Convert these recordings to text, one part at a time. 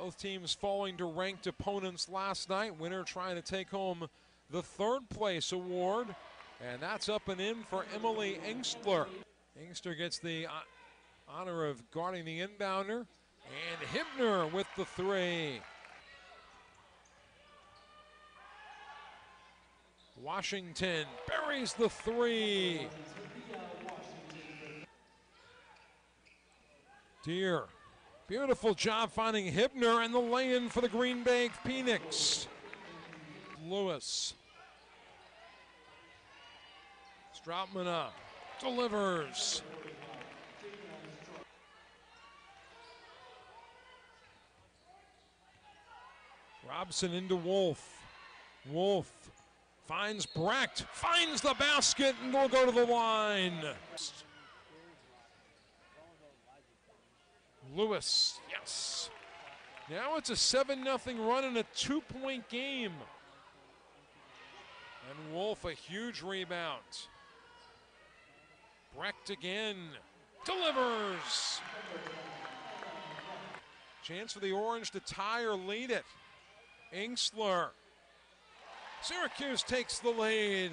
Both teams falling to ranked opponents last night. Winner trying to take home the third place award. And that's up and in for Emily Engstler. Engstler gets the honor of guarding the inbounder. And Hibner with the three. Washington buries the three. Deer, beautiful job finding Hibner and the lay-in for the Green Bay Phoenix. Lewis. Strautmane up. delivers. Robson into Wolf. Wolf finds Brecht, finds the basket, and will go to the line. Lewis, yes. Now it's a 7 0 run in a two point game. And Wolf, a huge rebound. Brecht again, delivers. Chance for the Orange to tie or lead it. Engstler. Syracuse takes the lead.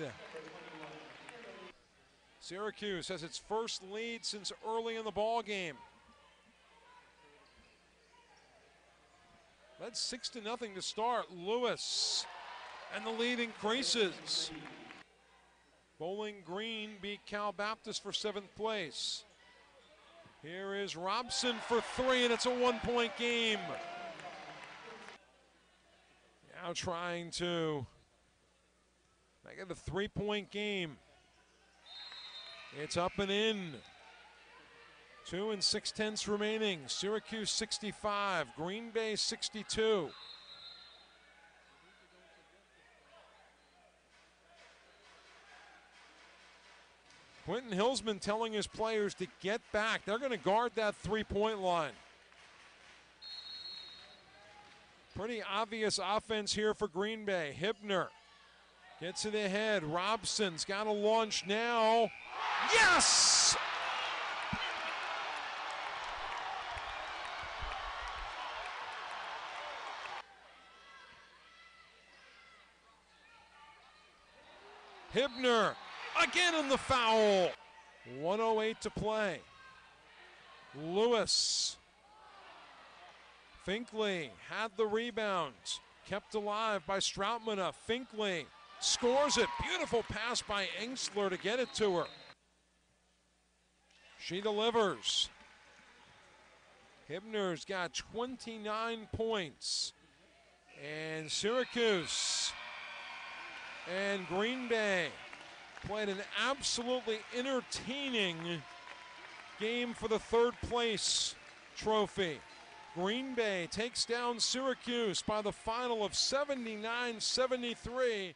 Syracuse has its first lead since early in the ball game. Led six to nothing to start. Lewis, and the lead increases. Bowling Green beat Cal Baptist for seventh place. Here is Robson for three, and it's a one-point game. Now trying to make it a three point game. It's up and in. Two and six tenths remaining. Syracuse 65, Green Bay 62. Quentin Hillsman telling his players to get back. They're going to guard that three point line. Pretty obvious offense here for Green Bay. Hibner gets it ahead. Robson's got a launch now. Yes! Hibner again in the foul. 108 to play. Lewis Finklea had the rebound, kept alive by Strautmane. Finklea scores it. Beautiful pass by Engstler to get it to her. She delivers. Hibner's got 29 points. And Syracuse and Green Bay played an absolutely entertaining game for the third place trophy. Green Bay takes down Syracuse by the final of 79 73.